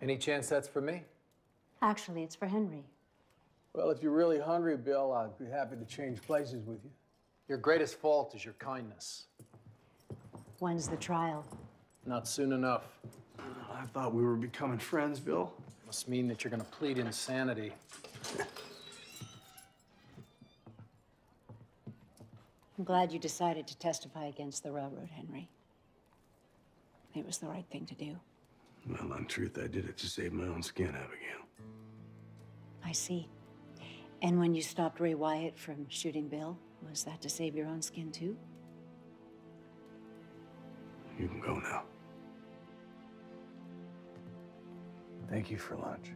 Any chance that's for me? Actually, it's for Henry. Well, if you're really hungry, Bill, I'd be happy to change places with you. Your greatest fault is your kindness. When's the trial? Not soon enough. I thought we were becoming friends, Bill. Must mean that you're gonna plead insanity. I'm glad you decided to testify against the railroad, Henry. It was the right thing to do. Well, in truth, I did it to save my own skin, Abigail. I see. And when you stopped Ray Wyatt from shooting Bill, was that to save your own skin too? You can go now. Thank you for lunch.